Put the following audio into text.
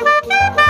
Música